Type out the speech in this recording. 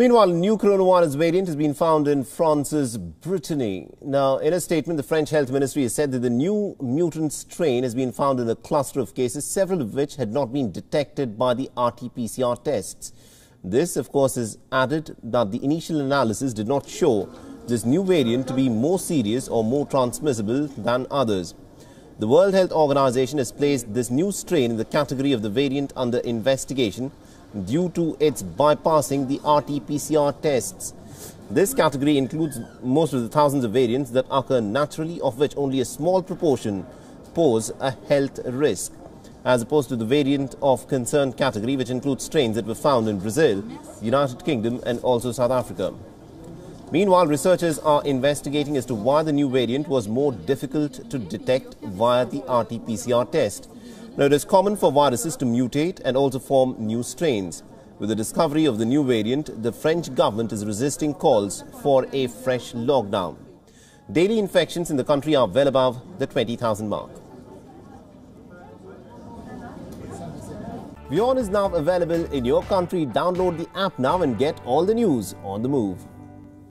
Meanwhile, a new coronavirus variant has been found in France's Brittany. Now, in a statement, the French Health Ministry has said that the new mutant strain has been found in a cluster of cases, several of which had not been detected by the RT-PCR tests. This, of course, has added that the initial analysis did not show this new variant to be more serious or more transmissible than others. The World Health Organization has placed this new strain in the category of the variant under investigation due to its bypassing the RT-PCR tests. This category includes most of the thousands of variants that occur naturally, of which only a small proportion pose a health risk, as opposed to the variant of concern category, which includes strains that were found in Brazil, United Kingdom and also South Africa. Meanwhile, researchers are investigating as to why the new variant was more difficult to detect via the RT-PCR test. Now, it is common for viruses to mutate and also form new strains. With the discovery of the new variant, the French government is resisting calls for a fresh lockdown. Daily infections in the country are well above the 20,000 mark. WION is now available in your country. Download the app now and get all the news on the move.